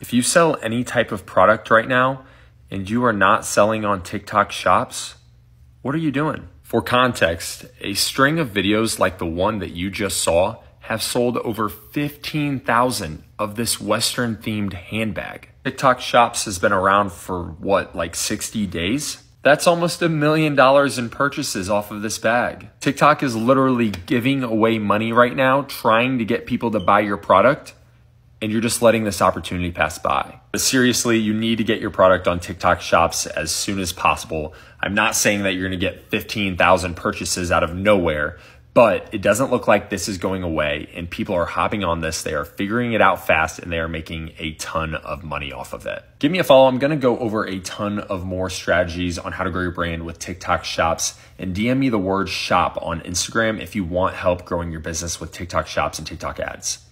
If you sell any type of product right now and you are not selling on TikTok shops, what are you doing? For context, a string of videos like the one that you just saw have sold over 15,000 of this Western themed handbag. TikTok shops has been around for what, like 60 days? That's almost a million dollars in purchases off of this bag. TikTok is literally giving away money right now, trying to get people to buy your product and you're just letting this opportunity pass by. But seriously, you need to get your product on TikTok shops as soon as possible. I'm not saying that you're gonna get 15,000 purchases out of nowhere, but it doesn't look like this is going away and people are hopping on this. They are figuring it out fast and they are making a ton of money off of it. Give me a follow. I'm going to go over a ton of more strategies on how to grow your brand with TikTok shops and DM me the word shop on Instagram if you want help growing your business with TikTok shops and TikTok ads.